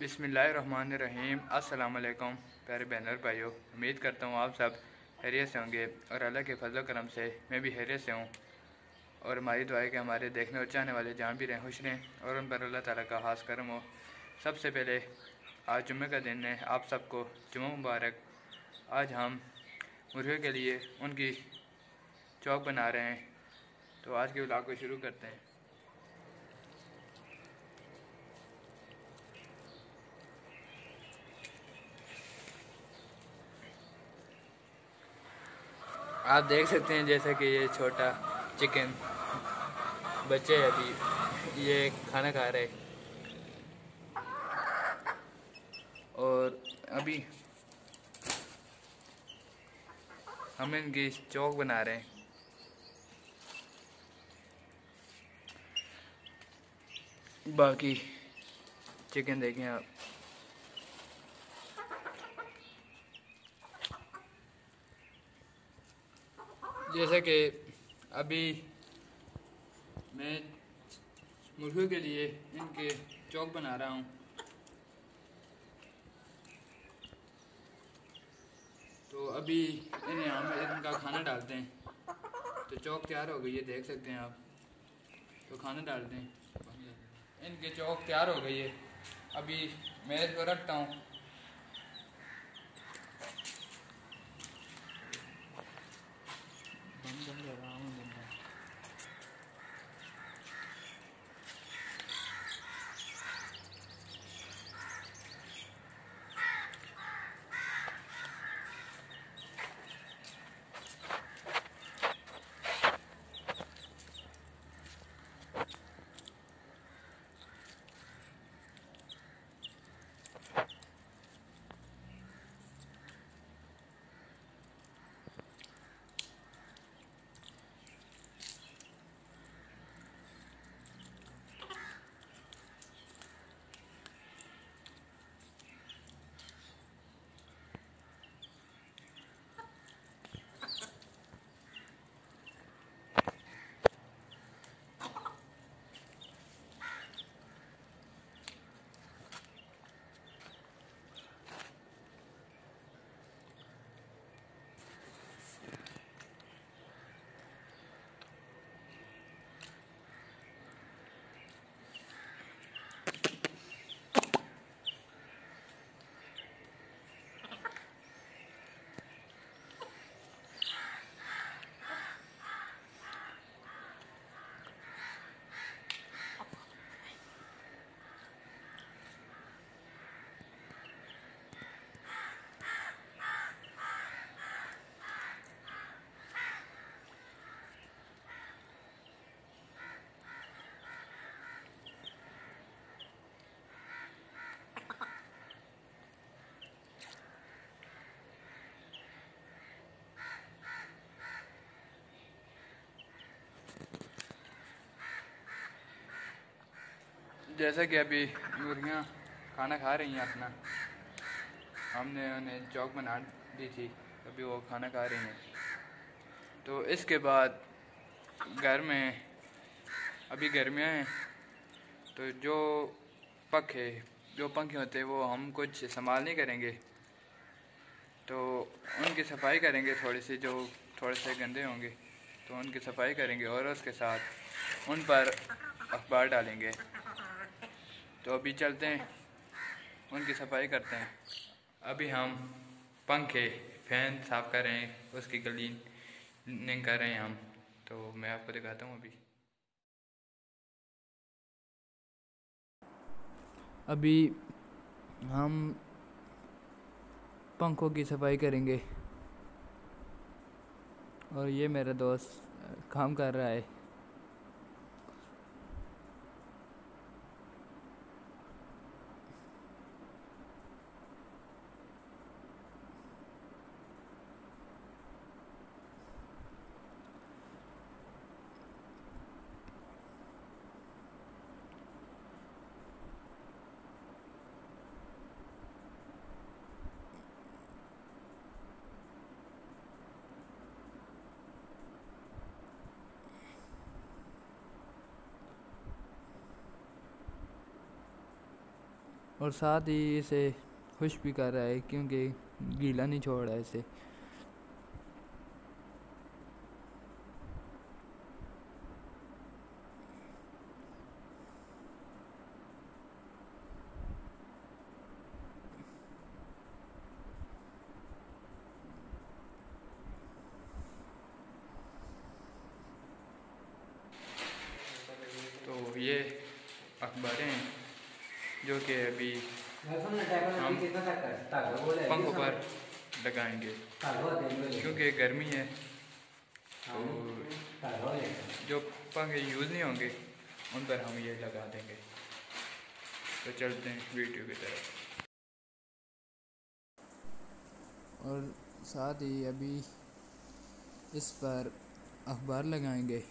बिसमीम अस्सलाम वालेकुम प्यारे बैनर भाइयों। उम्मीद करता हूँ आप सब हैरियत से होंगे और अल्लाह के फजल करम से मैं भी हैरियत से हूँ। और हमारी दुआ कि हमारे देखने और चाहने वाले जहाँ भी रहें, खुश रहें और उन पर अल्लाह ताला का खास करम हो। सबसे पहले, आज जुम्मे का दिन है। आप सबको जुम्मा मुबारक। आज हम मुर्गे के लिए उनकी चौक बना रहे हैं। तो आज के ब्लॉग को शुरू करते हैं। आप देख सकते हैं जैसा कि ये छोटा चिकन बच्चे अभी। ये खाना खा रहे और अभी हम इनकी चौक बना रहे हैं। बाकी चिकन देखें आप। जैसे कि अभी मैं मुर्गियों के लिए इनके चौक बना रहा हूँ। तो अभी इन्हें हम इनका खाना डालते हैं। तो चौक तैयार हो गई है, देख सकते हैं आप। तो खाना डालते हैं। इनके चौक तैयार हो गई है। अभी मैं इसको रखता हूँ। 人有啊。जैसा कि अभी मुर्गियाँ खाना खा रही हैं अपना। हमने उन्हें चौक बना दी थी, अभी वो खाना खा रही हैं। तो इसके बाद घर में, अभी गर्मियाँ हैं। तो जो पखे, जो पंखे होते हैं वो हम कुछ संभाल नहीं करेंगे। तो उनकी सफ़ाई करेंगे थोड़ी सी, जो थोड़े से गंदे होंगे। तो उनकी सफ़ाई करेंगे और उसके साथ उन पर अखबार डालेंगे। तो अभी चलते हैं। उनकी सफ़ाई करते हैं। अभी हम पंखे, फ़ैन साफ़ कर रहे हैं, उसकी क्लीनिंग कर रहे हैं हम। तो मैं आपको दिखाता हूँ अभी। अभी हम पंखों की सफ़ाई करेंगे। और ये मेरा दोस्त काम कर रहा है। और साथ ही इसे खुश भी कर रहा है क्योंकि गीला नहीं छोड़ रहा है इसे तो ये अखबारें हैं जो कि अभी हम पंखों पर लगाएँगे। क्योंकि गर्मी है तो जो पंखे यूज़ नहीं होंगे, उन पर हम ये लगा देंगे। तो चलते हैं वीडियो की तरफ़। और साथ ही अभी इस पर अखबार लगाएँगे।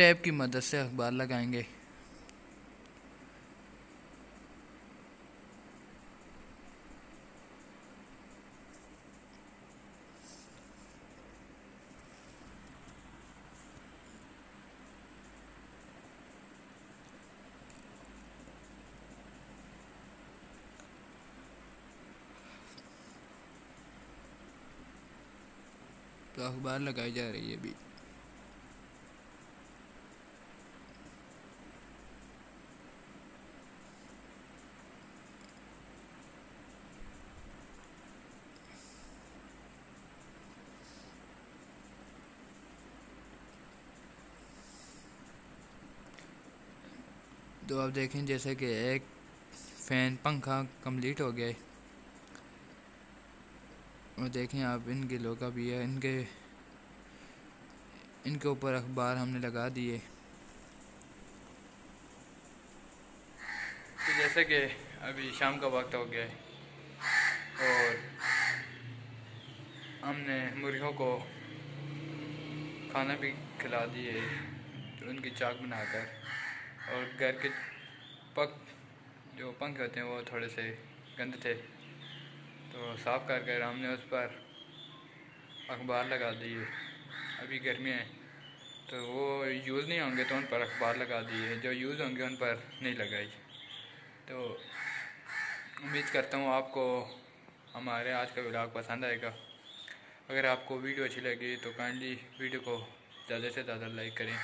टैप की मदद से अखबार लगाएँगे। तो अखबार लगाई जा रही है अभी। तो आप देखें, जैसे कि एक फ़ैन, पंखा कंप्लीट हो गया और देखें, आप इन गिलों का भी है, इनके इनके ऊपर अखबार हमने लगा दिए। तो जैसे कि अभी शाम का वक्त हो गया है, और हमने मुर्गियों को खाना भी खिला दिए तो उनकी चाक बनाकर। और घर के पक, जो पंख होते हैं वो थोड़े से गंद थे। तो साफ़ कर कर हमने उस पर अखबार लगा दिए। अभी गर्मी है तो वो यूज़ नहीं होंगे तो उन पर अखबार लगा दिए। जो यूज़ होंगे उन पर नहीं लगाई। तो उम्मीद करता हूँ आपको हमारे आज का ब्लॉग पसंद आएगा। अगर आपको वीडियो अच्छी लगी तो काइंडली वीडियो को ज़्यादा से ज़्यादा लाइक करें।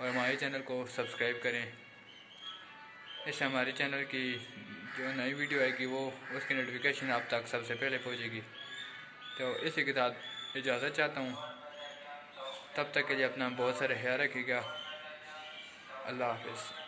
और हमारे चैनल को सब्सक्राइब करें। इससे हमारे चैनल की जो नई वीडियो आएगी, वो उसकी नोटिफिकेशन आप तक सबसे पहले पहुंचेगी। तो इसी के साथ इजाज़त चाहता हूँ। तब तक के लिए अपना बहुत सारा ख्याल रखिएगा। अल्लाह हाफिज़।